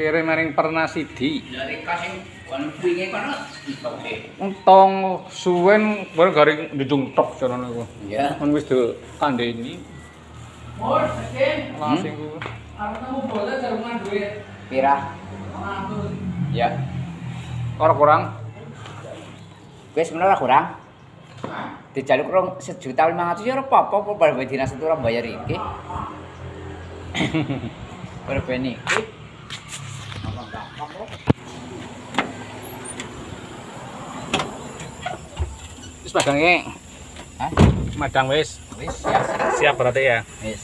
kirim maring wingi kono ditoke. Untong suwen bareng garing ndung tok jarane ku. Ya. Mun wis do kandheni Mor, sekin. langsing ku. Aku nemu bola jaruman duit. Pira? Ya. Ora kurang. Wis ora kurang. Dijaluk rong sejuta lima ratus ya ora apa-apa kok bar dinas itu ora bayar iki. Bar ben iki. Wis madange. Hah? Madang wis. Wis ya. Siap berarti ya. Wis.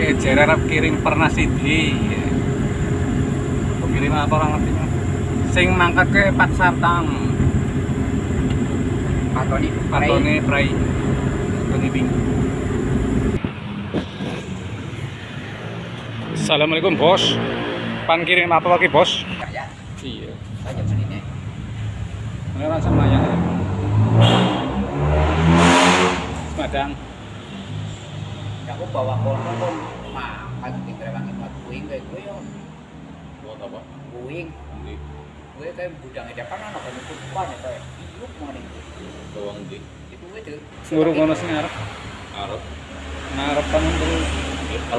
Oke, arep kirim Pernasidi. Kirim apa orang ngerti? Sing mangkat ke Pak Sartam. Patoni Patone Prai. Patone Bing. Assalamualaikum bos. Pan kirim apa lagi bos? Ya. Iya. Ini rasa mayang ya. Madang. Aku bawa kono kon makan di kerewang itu kuing kayak gue yo. Buat apa? Kuing. Gue kayak gudangnya depan ana kan itu depan ya kayak iuk mana Bawang di. itu gue tuh. Ngurung ngono sing ngarep. Arab, Ngarep kan untuk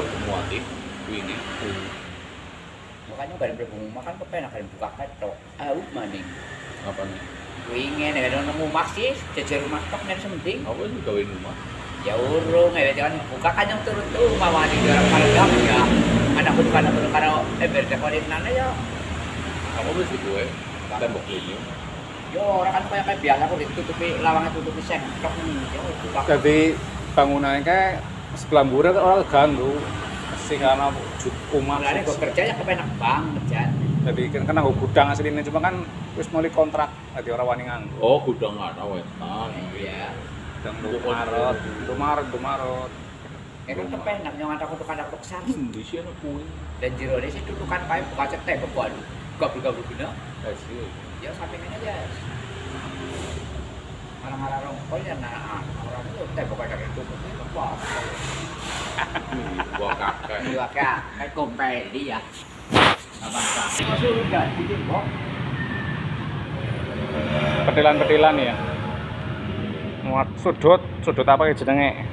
Al Kumuati, ini. Makanya bareng berbungu makan kepenak kalian buka ketok. Au maning. Apa nih? Nih ada nemu masih jajar rumah tok nih sementing. Apa itu gawain rumah? Ya urung ya jangan buka kan yang turun tuh mama di dalam kalgam ya. Anak pun karena pun karena ember dekorin nana ya. Apa sih gue? Tembok ini. Yo orang kan kayak kayak biasa kok ditutupi lawangnya tutupi sentok nih. Buka. jadi bangunannya kayak sebelah mbure kan orang ganggu sing karena omah Mulanya gue kerja ya kepenak banget Jan. jadi kan kena gudang aslinya cuma kan wis mulai kontrak jadi orang wani nganggo Oh, gudang ada wetan. Iya. gudang lu Maret lu Maret lu Maret Ya kan kepenak yang ada anak untuk sars. Di sini kue. Dan jero ini sih dudukan pakai buka cetek bebuan. Gabul-gabul guna. Eh sih. Ya sampingnya aja. Orang-orang rongkol ya nah orang itu tembok kayak itu ini apa? Dua petilan-petilan ya. Muat sudut sudut apa ya jenenge?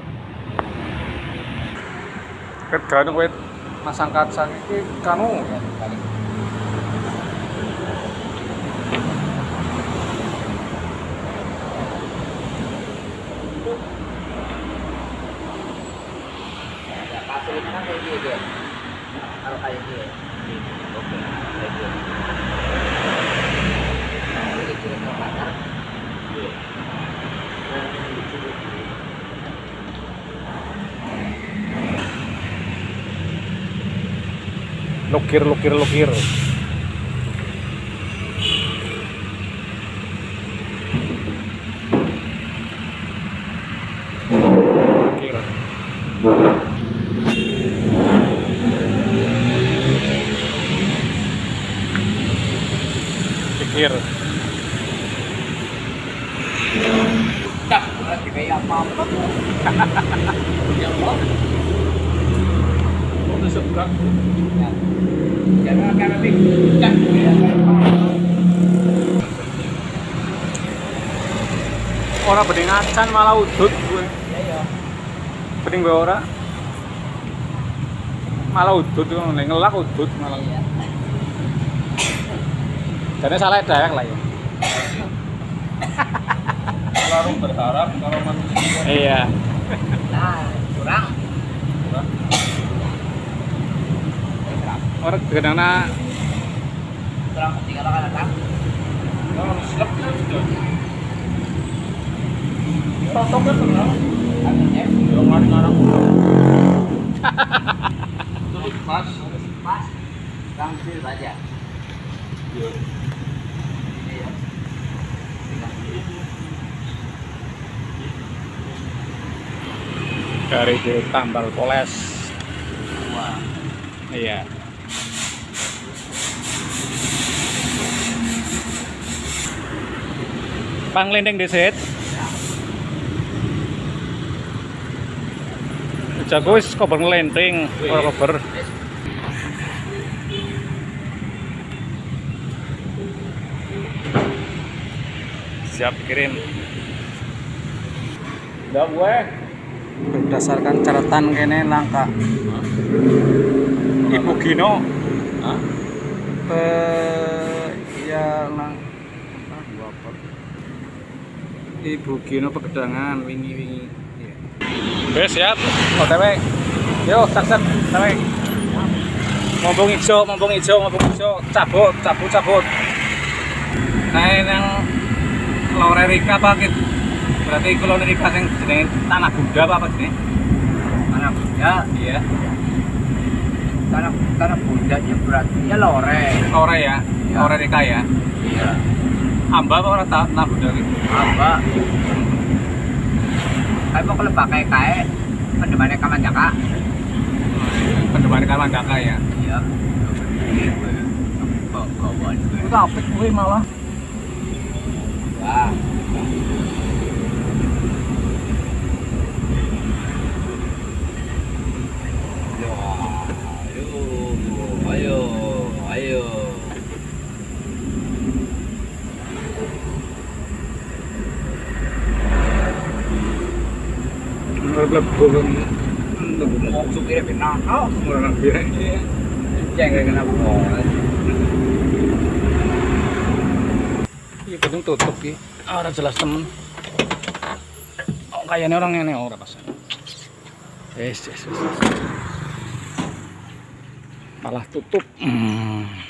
Ket ganu kowe masang kaca iki kanu Kalau kayak. Oke, ini lukir lukir lukir pikir Dah, lagi kayak apa-apa. Ya Allah. Udah seberang. Ya. Jangan karena big. Dah, kayak apa-apa. ora bening acan malah udut gue Ya ya. bening gue ora malah udut ngelak udut malah Iya. Jadi salah dayak lah ya Selalu berharap kalau manusia iya Nah, kurang. orang gedangna Kurang ketinggalan kan kan sudah. Protokol kenal. Akhirnya Yang ngarang-ngarang udah. Terus pas. pas. Tampil aja. Iya. dari tambal poles. Wow. iya. Panglending disit jago wis kober ngelenting kober siap kirim udah gue berdasarkan catatan kene langka Ibu Gino? Hah? eh ya lang? Ibu Gino pekedangan wingi-wingi Iya. Oke siap. OTW yo saksen OTW ngomong hijau ngomong hijau ngomong hijau cabut cabut cabut. Nah yang Laurerika apa gitu berarti kalau Laurerika yang jenis tanah Buddha apa apa jenis Tanah Buddha, iya tanah tanah Buddha itu berarti ya lore. Laure ya Iya. Laurerika ya Iya. Amba apa orang ta- tanah Buddha gitu Apa? Kayak mau kalau pakai kae pendemannya Kamandaka. pendepan Kamandaka ya Iya. Kawan itu apik gue malah Wah. Mau supirnya benar, oh, Jangan kenapa Iya gedung tutup ki. Ah, ora jelas temen. Oh, kayaknya orang ini ora pas. Yes, yes, yes. yes. Malah tutup. Hmm.